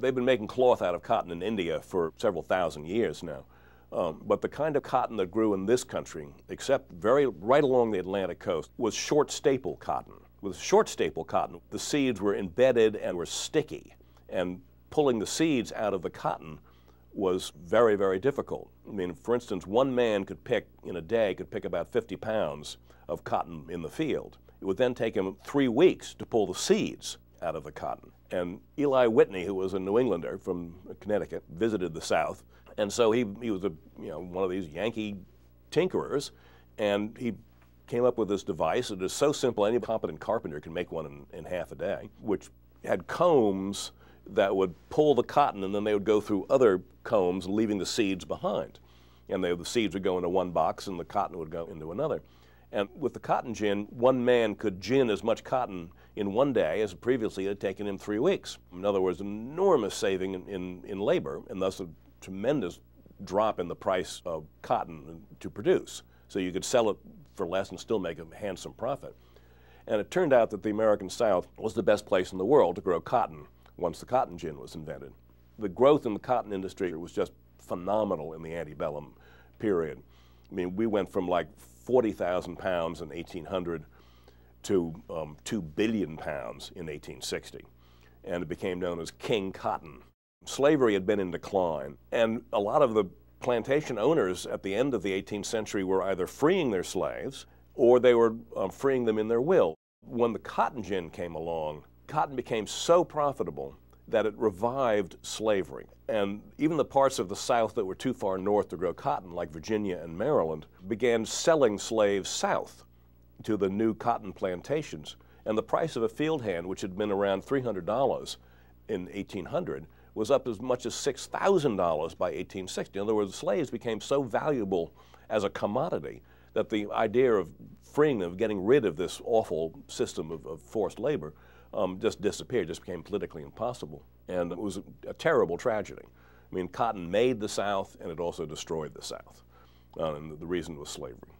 They've been making cloth out of cotton in India for several thousand years now. Um, but the kind of cotton that grew in this country, except very right along the Atlantic coast, was short staple cotton. With short staple cotton, the seeds were embedded and were sticky, and pulling the seeds out of the cotton was very, very difficult. I mean, for instance, one man could pick, in a day, could pick about 50 pounds of cotton in the field. It would then take him three weeks to pull the seeds out of the cotton. And Eli Whitney, who was a New Englander from Connecticut, visited the South. And so he, he was a, you know, one of these Yankee tinkerers, and he came up with this device. It is so simple, any competent carpenter can make one in, in half a day, which had combs that would pull the cotton and then they would go through other combs, leaving the seeds behind. And they, the seeds would go into one box and the cotton would go into another. And with the cotton gin, one man could gin as much cotton in one day as previously it had taken him three weeks. In other words, enormous saving in, in, in labor and thus a tremendous drop in the price of cotton to produce. So you could sell it for less and still make a handsome profit. And it turned out that the American South was the best place in the world to grow cotton once the cotton gin was invented. The growth in the cotton industry was just phenomenal in the antebellum period. I mean, we went from like 40,000 pounds in 1800 to um, 2 billion pounds in 1860. And it became known as King Cotton. Slavery had been in decline, and a lot of the plantation owners at the end of the 18th century were either freeing their slaves or they were um, freeing them in their will. When the cotton gin came along, cotton became so profitable that it revived slavery. And even the parts of the South that were too far north to grow cotton, like Virginia and Maryland, began selling slaves south to the new cotton plantations. And the price of a field hand, which had been around $300 in 1800, was up as much as $6,000 by 1860. In other words, slaves became so valuable as a commodity that the idea of freeing them, of getting rid of this awful system of, of forced labor, um, just disappeared, just became politically impossible. And it was a, terrible tragedy. I mean, cotton made the South and it also destroyed the South. Uh, and the reason was slavery.